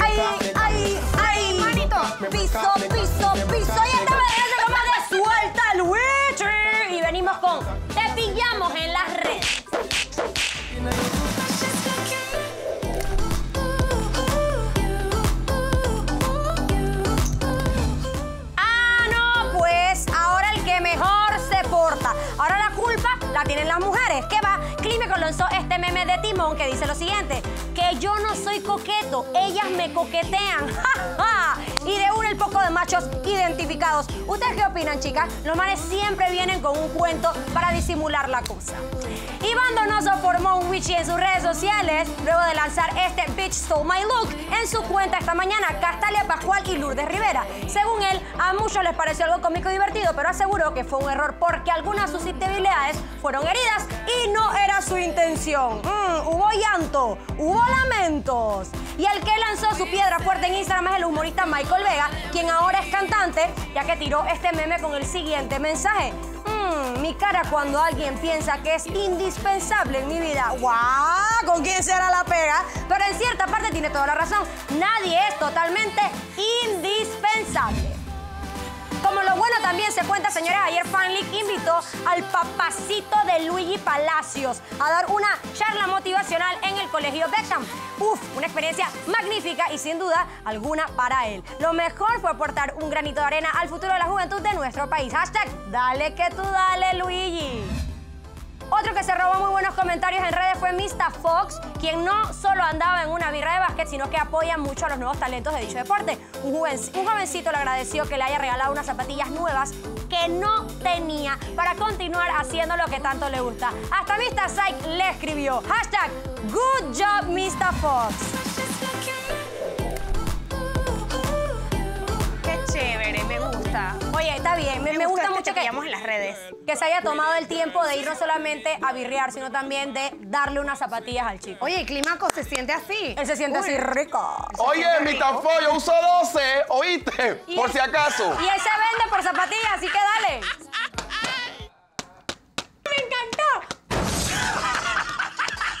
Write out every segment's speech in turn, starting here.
Ay, ay, ay, manito. Piso, piso, piso. Y esta vez se llama de suelta el. Y venimos con Te pillamos en las redes. Ah, no, pues ahora el que mejor se porta. Ahora la culpa la tienen las mujeres. ¿Qué va? Clímeco lanzó este meme de Timón que dice lo siguiente: que yo coqueto, ellas me coquetean. ¡Ja, ja! Y de uno el poco de machos identificados. ¿Ustedes qué opinan, chicas? Los manes siempre vienen con un cuento para disimular la cosa. Donoso formó un witchy en sus redes sociales luego de lanzar este Bitch Stole My Look en su cuenta esta mañana, Castalia Pascual y Lourdes Rivera. Según él, a muchos les pareció algo cómico y divertido, pero aseguró que fue un error porque algunas susceptibilidades fueron heridas y no era su intención. Mm, hubo llanto, hubo lamentos. Y el que lanzó su piedra fuerte en Instagram es el humorista Michael Vega, quien ahora es cantante, ya que tiró este meme con el siguiente mensaje. Mm, mi cara cuando alguien piensa que es indispensable en mi vida. ¡Guau! ¿Con quién será la pega? Pero en cierta parte tiene toda la razón. Nadie es totalmente indispensable. Como lo bueno también se cuenta, señores, ayer FanLeak invitó al papacito de Luigi Palacios a dar una charla motivacional en el Colegio Beckham. Uf, una experiencia magnífica y sin duda alguna para él. Lo mejor fue aportar un granito de arena al futuro de la juventud de nuestro país. Hashtag, dale que tú dale, Luigi. Otro que se robó muy buenos comentarios en redes fue Mista Fox, quien no solo andaba en una birra de básquet, sino que apoya mucho a los nuevos talentos de dicho deporte. Un, joven- un jovencito le agradeció que le haya regalado unas zapatillas nuevas que no tenía para continuar haciendo lo que tanto le gusta. Hasta Mista Psych le escribió, hashtag, good. Mucho que, en las redes. que se haya tomado el tiempo de ir no solamente a birrear, sino también de darle unas zapatillas al chico. Oye, el clímaco se siente así. Él se siente así rico. Oye, mi tafo, yo uso 12, ¿oíste? Y Por él- si acaso. Y él se vende por zapatillas, así que dale. ¡Me encantó!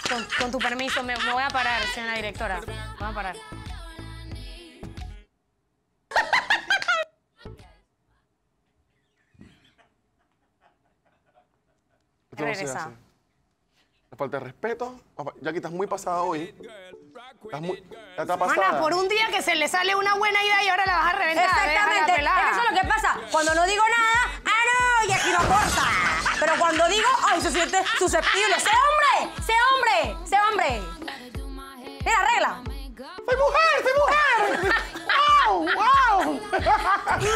Con, con tu permiso, me, me voy a parar, señora directora. Voy a parar. Esto no Regresa. Te falta de respeto. Ya que estás muy pasada hoy. Estás muy. Ya está pasada. Mana, por un día que se le sale una buena idea y ahora la vas a reventar. Exactamente. pelada. Eso es lo que pasa. Cuando no digo nada, ¡ah, no! Y aquí no corta. Pero cuando digo, ¡ay, se siente susceptible! ¡Sé hombre! ¡Sé hombre! ¡Sé hombre! Mira, arregla. ¡Soy mujer! ¡Soy mujer! ¡Wow! ¡Wow!